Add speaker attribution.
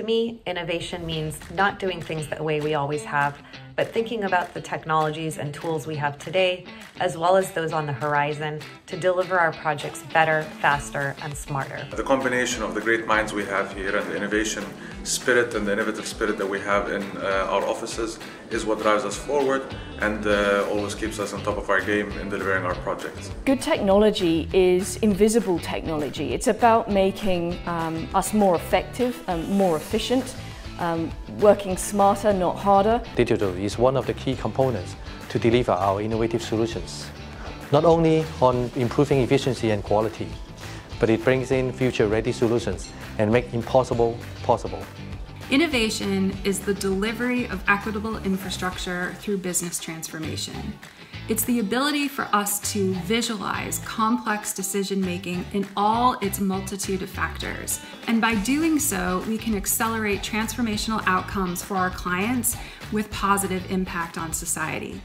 Speaker 1: To me, innovation means not doing things the way we always have, but thinking about the technologies and tools we have today, as well as those on the horizon, to deliver our projects better, faster, and smarter.
Speaker 2: The combination of the great minds we have here and the innovation spirit and the innovative spirit that we have in uh, our offices is what drives us forward and uh, always keeps us on top of our game in delivering our projects.
Speaker 3: Good technology is invisible technology. It's about making um, us more effective, and more efficient, um, working smarter, not harder.
Speaker 4: Digital is one of the key components to deliver our innovative solutions, not only on improving efficiency and quality, but it brings in future-ready solutions and make impossible possible.
Speaker 5: Innovation is the delivery of equitable infrastructure through business transformation. It's the ability for us to visualize complex decision making in all its multitude of factors. And by doing so, we can accelerate transformational outcomes for our clients with positive impact on society.